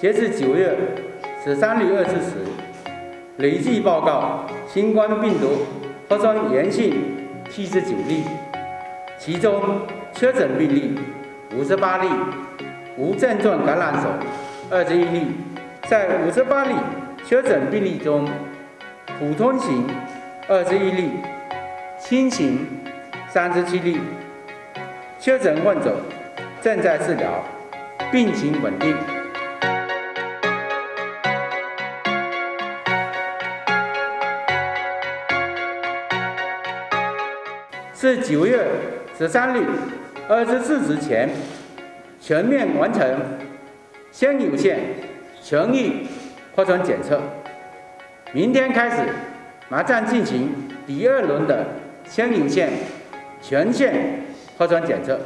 截至九月十三日二十时，累计报告新冠病毒核酸阳性七十九例，其中确诊病例五十八例，无症状感染者二十一例。在五十八例确诊病例中，普通型二十一例，轻型三十七例。确诊患者正在治疗，病情稳定。是九月十三日二十四时前，全面完成先有县全域核酸检测。明天开始，马上进行第二轮的先有县全线核酸检测。